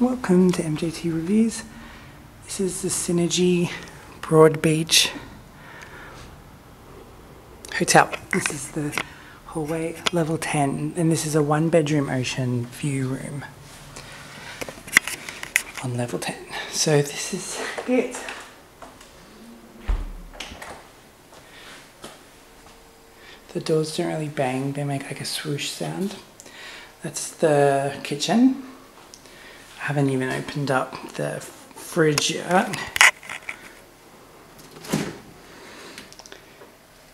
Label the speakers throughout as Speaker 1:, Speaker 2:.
Speaker 1: welcome to MJT Reviews. This is the Synergy Broadbeach Hotel. This is the hallway, level 10, and this is a one bedroom ocean view room on level 10. So this is it. The doors don't really bang, they make like a swoosh sound. That's the kitchen. Haven't even opened up the fridge yet.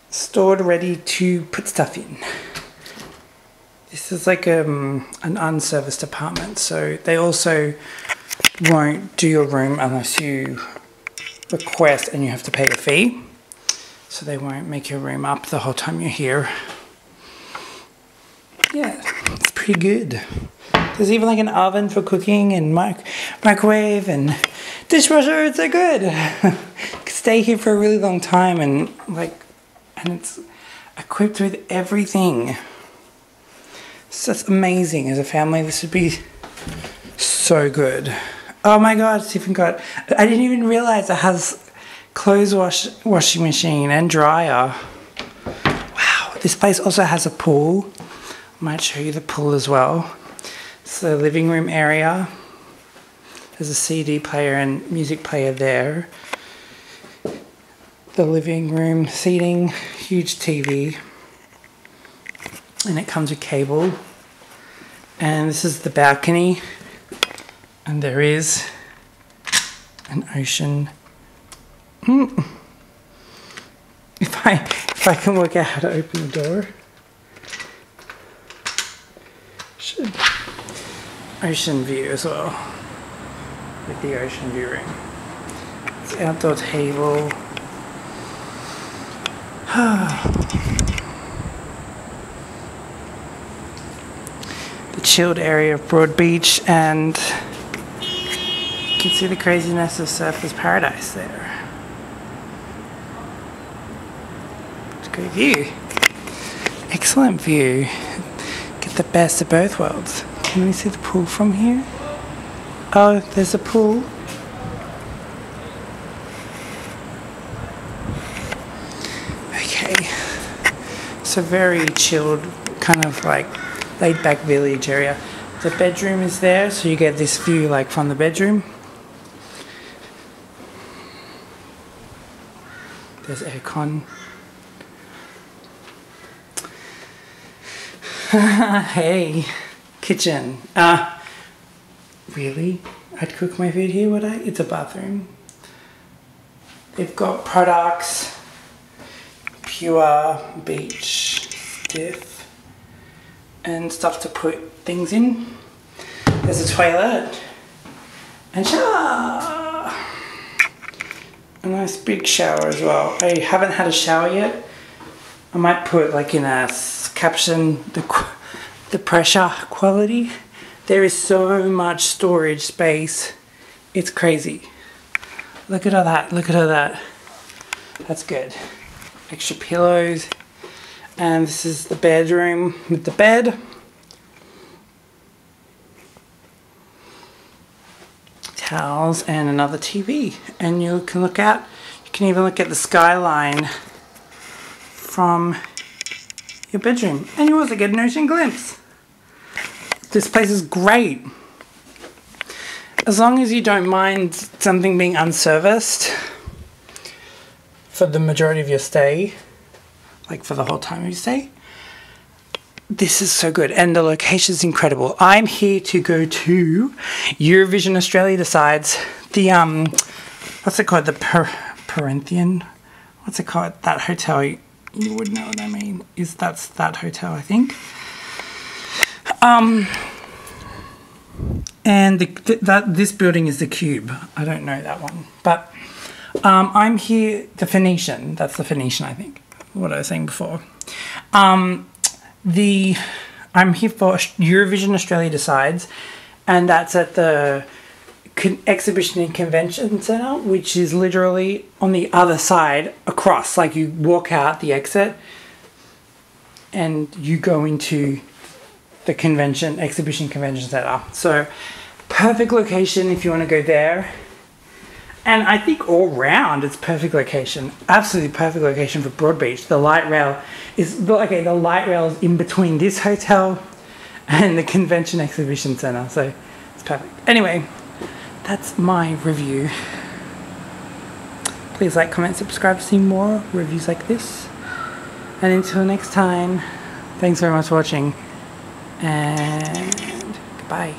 Speaker 1: Stored ready to put stuff in. This is like um, an unserviced apartment, so they also won't do your room unless you request and you have to pay a fee. So they won't make your room up the whole time you're here. Yeah, it's pretty good. There's even like an oven for cooking and mic microwave and dishwasher. It's so good. Stay here for a really long time and like, and it's equipped with everything. So that's amazing. As a family, this would be so good. Oh my god, it's even got. I didn't even realize it has clothes wash washing machine and dryer. Wow, this place also has a pool. Might show you the pool as well. The living room area. There's a CD player and music player there. The living room seating, huge TV. And it comes with cable. And this is the balcony. And there is an ocean Hmm. If I if I can work out how to open the door. Ocean view as well. With the ocean view ring. It's outdoor table. the chilled area of Broadbeach and you can see the craziness of Surfers Paradise there. It's a great view. Excellent view. Get the best of both worlds. Can we see the pool from here? Oh, there's a pool. Okay. It's a very chilled, kind of like laid back village area. The bedroom is there, so you get this view like from the bedroom. There's aircon. hey, kitchen. Uh, really? I'd cook my food here, would I? It's a bathroom. They've got products, pure beach stiff, and stuff to put things in. There's a toilet and shower. A nice big shower as well. I haven't had a shower yet. I might put like in a caption the, the pressure quality. There is so much storage space. It's crazy. Look at all that. Look at all that. That's good. Extra pillows. And this is the bedroom with the bed. Towels and another TV. And you can look out, you can even look at the skyline from your bedroom. And you also get an ocean glimpse. This place is great. As long as you don't mind something being unserviced for the majority of your stay, like for the whole time of your stay, this is so good and the location is incredible. I'm here to go to Eurovision Australia decides the um what's it called the per what's it called that hotel you would know what I mean. Is that's that hotel, I think. Um, and the, th that this building is the Cube. I don't know that one, but um, I'm here. The Phoenician. That's the Phoenician, I think. What I was saying before. Um, the I'm here for Eurovision Australia decides, and that's at the exhibition and convention center, which is literally on the other side across. Like you walk out the exit and you go into the convention, exhibition convention center. So perfect location if you want to go there. And I think all round it's perfect location. Absolutely perfect location for Broadbeach. The light rail is okay. The light rail is in between this hotel and the convention exhibition center, so it's perfect. Anyway, that's my review. Please like, comment, subscribe to see more reviews like this. And until next time, thanks very much for watching and goodbye.